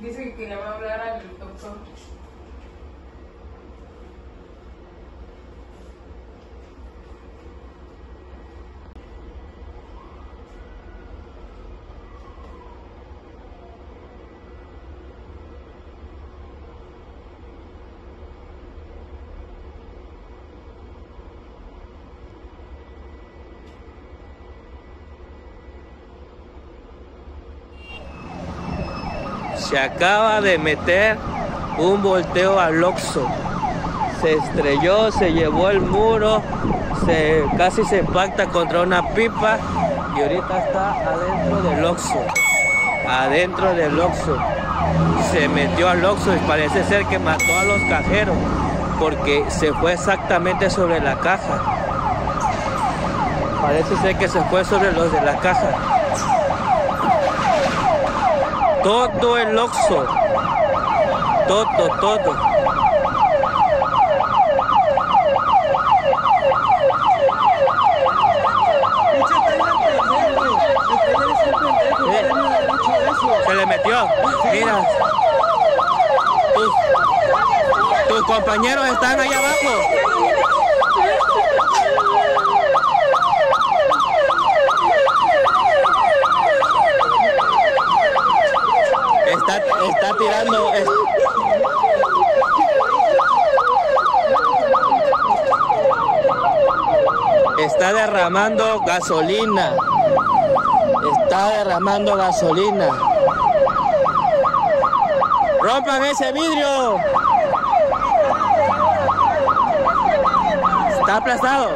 Dice que quería hablar al doctor. Se acaba de meter un volteo al Oxxo. Se estrelló, se llevó el muro, se, casi se impacta contra una pipa y ahorita está adentro del Oxxo. Adentro del Oxxo. Se metió al Oxxo y parece ser que mató a los cajeros porque se fue exactamente sobre la caja. Parece ser que se fue sobre los de la caja. Todo el Oxxo. Todo, todo. Se le metió. Mira. Tus compañeros están allá abajo. Está, tirando. es- Está derramando gasolina. Está derramando gasolina. Rompan ese vidrio. Está aplastado.